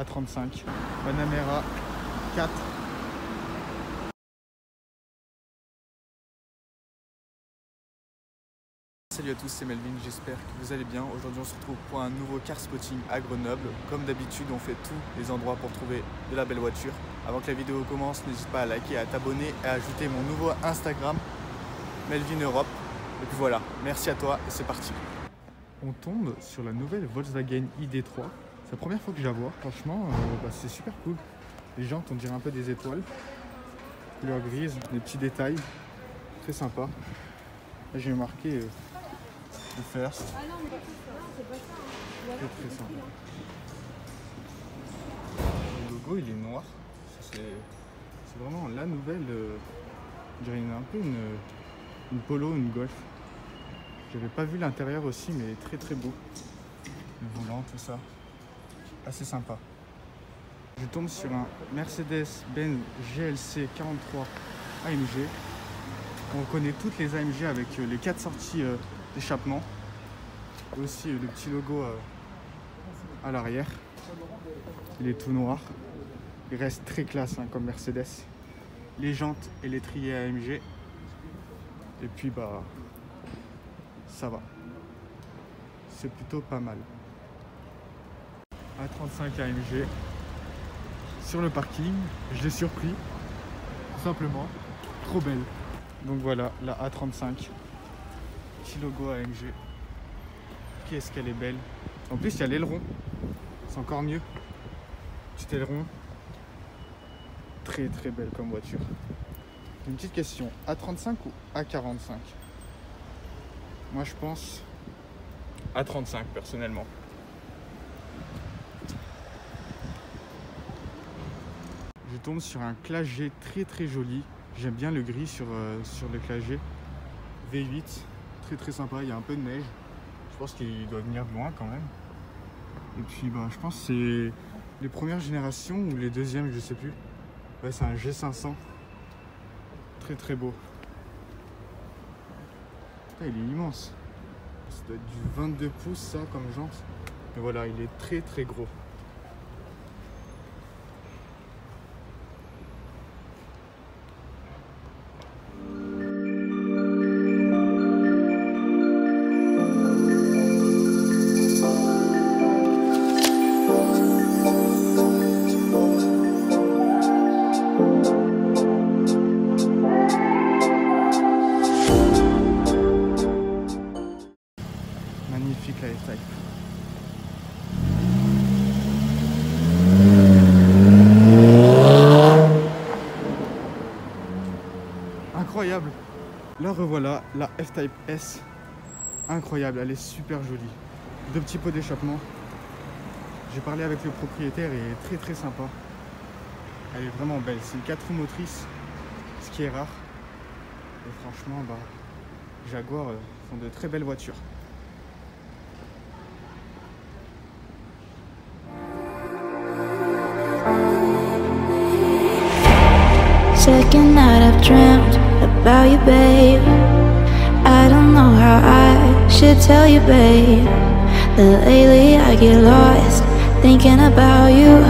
A35. Panamera 4. Salut à tous, c'est Melvin, j'espère que vous allez bien. Aujourd'hui on se retrouve pour un nouveau car spotting à Grenoble. Comme d'habitude on fait tous les endroits pour trouver de la belle voiture. Avant que la vidéo commence, n'hésite pas à liker, à t'abonner et à ajouter mon nouveau Instagram, Melvin Europe. Et puis voilà, merci à toi et c'est parti. On tombe sur la nouvelle Volkswagen ID3. C'est la première fois que je la vois, franchement euh, bah, c'est super cool. Les jantes on dirait un peu des étoiles. Couleur grise, des petits détails. Très sympa. Là j'ai marqué euh, le first. Très très sympa. Le logo il est noir. Ça, C'est c'est vraiment la nouvelle. euh, je dirais un peu une, une polo, une golf. J'avais pas vu l'intérieur aussi, mais très très beau. Le volant, tout ça. Assez sympa. Je tombe sur un Mercedes-Benz GLC 43 AMG. On connaît toutes les AMG avec euh, les quatre sorties euh, d'échappement. Aussi euh, le petit logo à l'arrière. Il est tout noir. Il reste très classe hein, comme Mercedes. Les jantes et l'étrier AMG. Et puis bah ça va. C'est plutôt pas mal. A35 AMG sur le parking, je l'ai surpris, tout simplement, trop belle. Donc voilà, la A35, petit logo AMG. Qu'est-ce qu'elle est belle. En plus, il y a l'aileron, c'est encore mieux. Petit aileron, très très belle comme voiture. Une petite question, A35 ou A45 Moi je pense A35 personnellement. Je tombe sur un Clash G très très joli. J'aime bien le gris sur, euh, sur le Clash G. V8, très très sympa, il y a un peu de neige. Je pense qu'il doit venir de loin quand même. Et puis bah, je pense que c'est les premières générations ou les deuxièmes, je sais plus. Ouais, c'est un G500. Très très beau. Il est immense. Ça doit être du 22 pouces ça comme jante. Mais voilà, il est très très gros. La F-Type. Incroyable. Là revoilà la F-Type S. Incroyable, elle est super jolie. Deux petits pots d'échappement. J'ai parlé avec le propriétaire et elle est très très sympa. Elle est vraiment belle. C'est une 4 roues motrices, ce qui est rare. Et franchement, bah, Jaguar euh, sont de très belles voitures. Second night I've dreamt about you, babe. I don't know how I should tell you, babe. That lately I get lost thinking about you.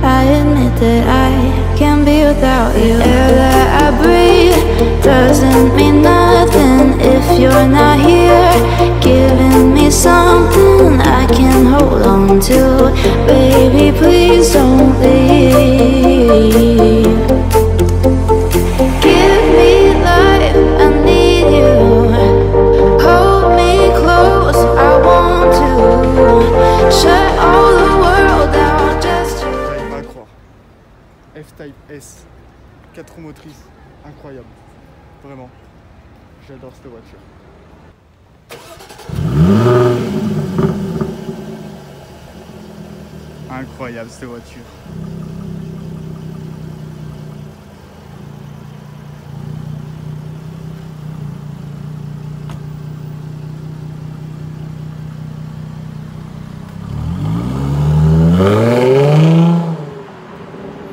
I admit that I can't be without you. The air that I breathe doesn't mean nothing if you're not here. Giving me something I can hold on to. S, 4 roues motrices, incroyable. Vraiment. J'adore cette voiture. Incroyable cette voiture.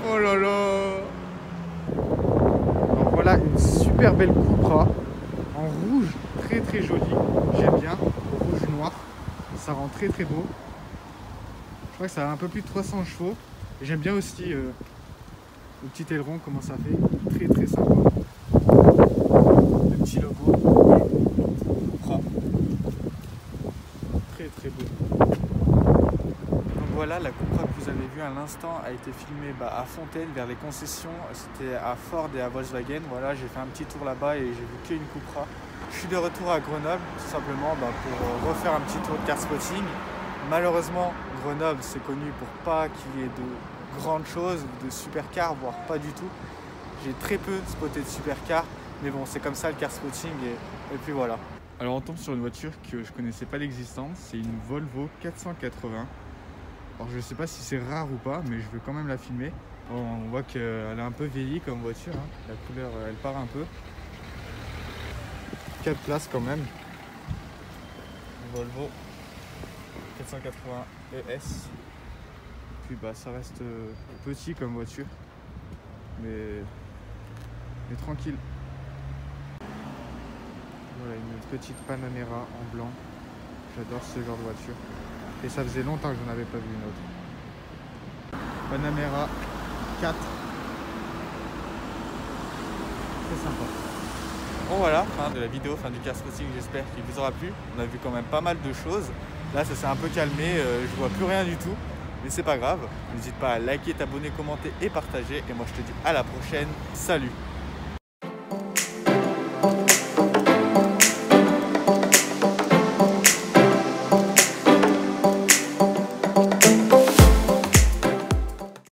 Oh là là Alors voilà une super belle Cupra en rouge très très jolie. J'aime bien, rouge noir. Ça rend très très beau. crois que ça a un peu plus de 300 chevaux. Et j'aime bien aussi euh, le petit aileron, comment ça fait. Très très sympa. Le petit logo. Très très beau. Donc voilà, la Cupra vous avez vue à l'instant a été filmée bah, à Fontaine, vers les concessions. C'était à Ford et à Volkswagen. Voilà, j'ai fait un petit tour là-bas et j'ai vu qu'une Cupra. Je suis de retour à Grenoble, tout simplement bah, pour refaire un petit tour de car spotting. Malheureusement, Grenoble, c'est connu pour pas qu'il y ait de grandes choses, de supercars, voire pas du tout. J'ai très peu spoté de supercars, mais bon, c'est comme ça le car spotting et, et puis voilà. Alors on tombe sur une voiture que je connaissais pas l'existence, c'est une Volvo 480. Alors je sais pas si c'est rare ou pas, mais je veux quand même la filmer. On voit qu'elle est un peu vieillie comme voiture, hein. la couleur elle part un peu. 4 places quand même. Volvo 480 ES. Puis bah ça reste euh, petit comme voiture, mais, mais tranquille. Voilà une petite Panamera en blanc. J'adore ce genre de voiture. Et ça faisait longtemps que j'en avais pas vu une autre. Panamera 4. Très sympa. Bon voilà, fin de la vidéo, fin du car spotting, j'espère qu'il vous aura plu. On a vu quand même pas mal de choses. Là ça s'est un peu calmé, euh, je vois plus rien du tout. Mais c'est pas grave. N'hésite pas à liker, t'abonner, commenter et partager. Et moi je te dis à la prochaine. Salut